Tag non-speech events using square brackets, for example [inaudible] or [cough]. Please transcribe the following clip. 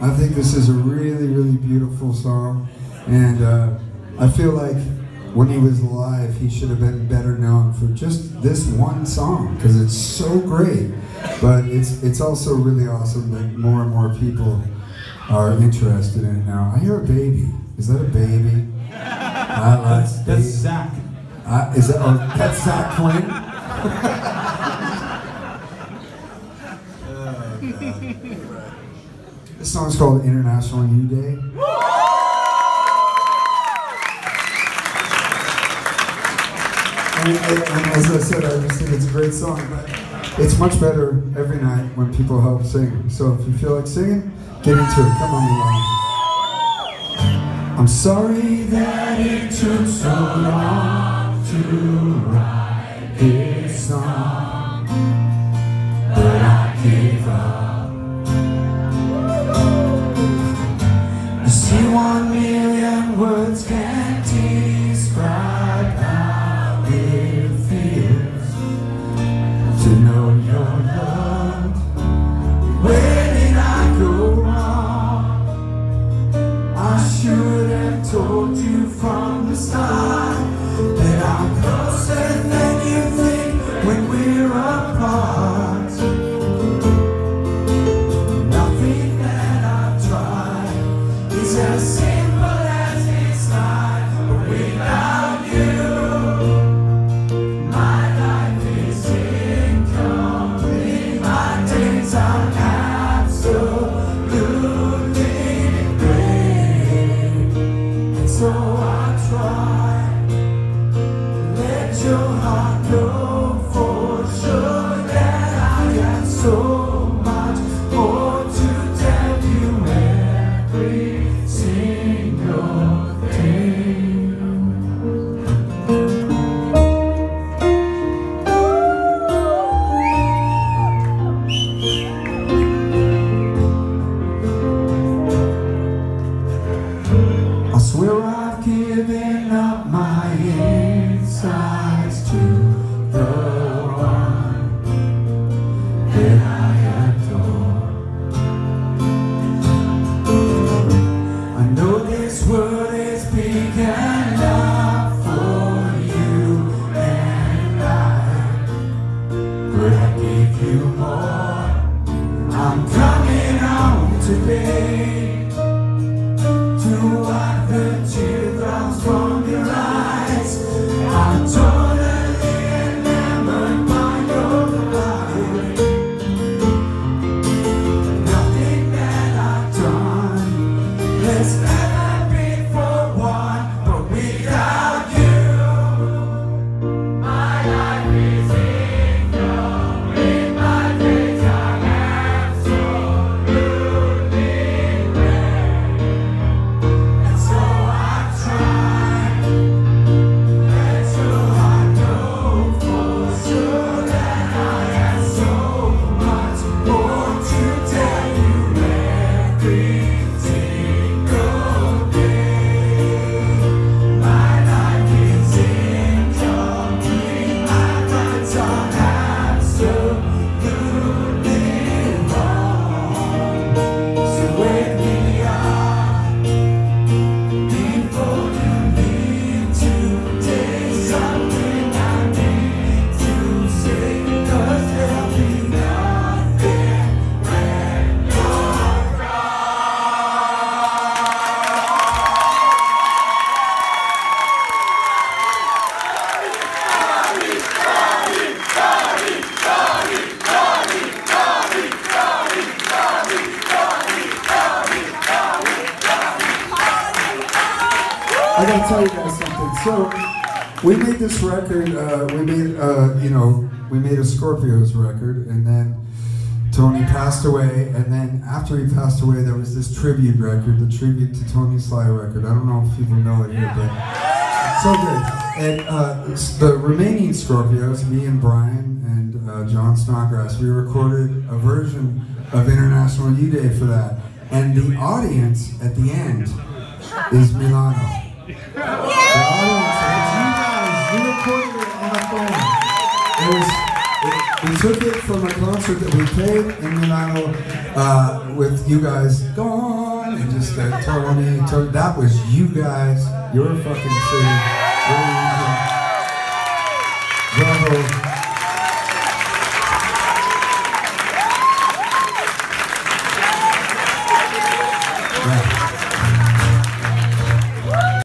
I think this is a really, really beautiful song, and uh, I feel like when he was alive, he should have been better known for just this one song because it's so great. But it's it's also really awesome that more and more people are interested in it now. I hear a baby. Is that a baby? I like That's, that's Zach. Uh, is that oh, that's Zach Quinn? [laughs] [laughs] This song's called International You Day. And, and- as I said, I just think it's a great song, but it's much better every night when people help sing. So if you feel like singing, get into it. Come on, along. I'm sorry that it took so long to write this song, but I gave up. From the start. That I'm closer than try. Let your heart know this world is big enough for you and I, I gave you more. I gotta tell you guys something. So, we made this record. Uh, we made, uh, you know, we made a Scorpios record, and then Tony passed away. And then after he passed away, there was this tribute record, the tribute to Tony Sly record. I don't know if people know it here, but so good. And uh, the remaining Scorpios, me and Brian and uh, Jon Snodgrass, we recorded a version of International You Day for that. And the audience at the end is Milano. We took it from a concert that we played in Milano uh, with you guys gone and just uh, Tony, Tony. That was you guys. You're fucking city. Bravo.